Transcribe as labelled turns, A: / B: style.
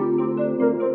A: Música